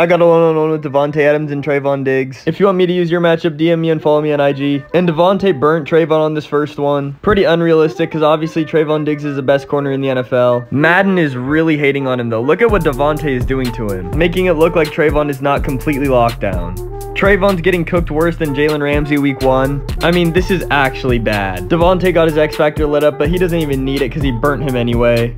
I got a one-on-one with Davante Adams and Trevon Diggs. If you want me to use your matchup, DM me and follow me on IG. And Davante burnt Trevon on this first one. Pretty unrealistic because obviously Trevon Diggs is the best corner in the NFL. Madden is really hating on him though. Look at what Davante is doing to him. Making it look like Trevon is not completely locked down. Trevon's getting cooked worse than Jalen Ramsey week one. I mean, this is actually bad. Davante got his X Factor lit up, but he doesn't even need it because he burnt him anyway.